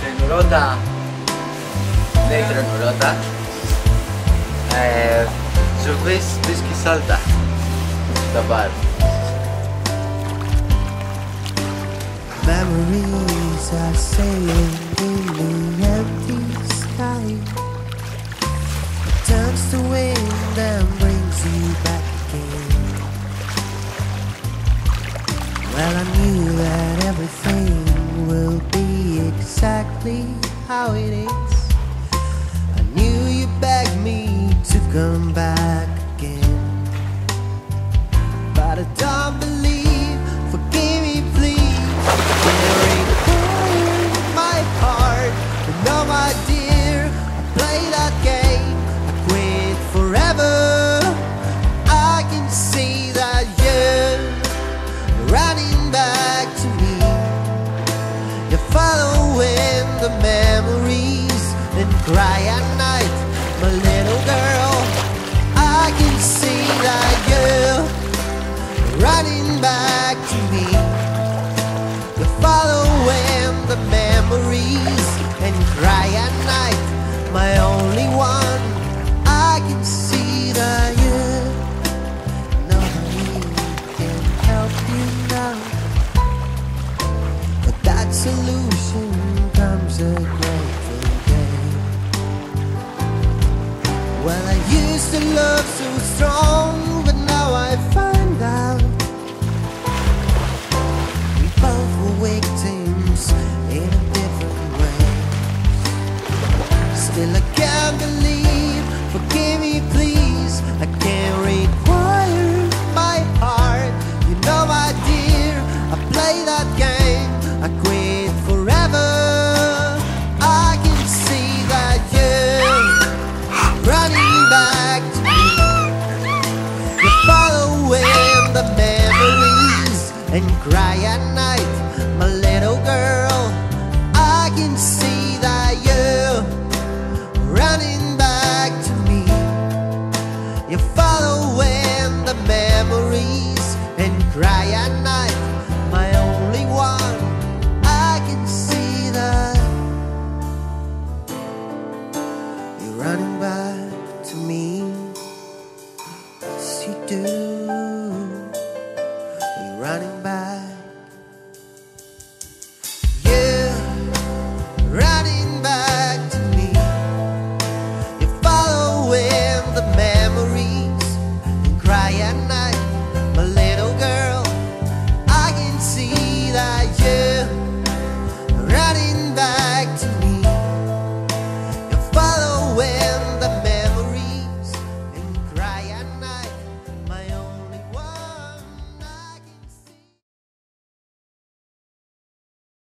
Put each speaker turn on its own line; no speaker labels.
τρενουρότα. Ναι, η τρενουρότα. Ε, Ζουβίς, βίσκι σάλτα. Στα μπαρ.
Memories are sailing in the empty sky. Turns the wind and brings you back again. Well, I knew that everything will be exactly how it is. I knew you begged me to come back night, my little girl. I can see that you're running back to me. You're following the memories and cry at night, my only one. I can see that you nobody can help you now. But that solution used to love so strong, but now I find out we both were waiting. and cry at night, my little girl. I can see that you're running back to me. You're following the memories and cry at night.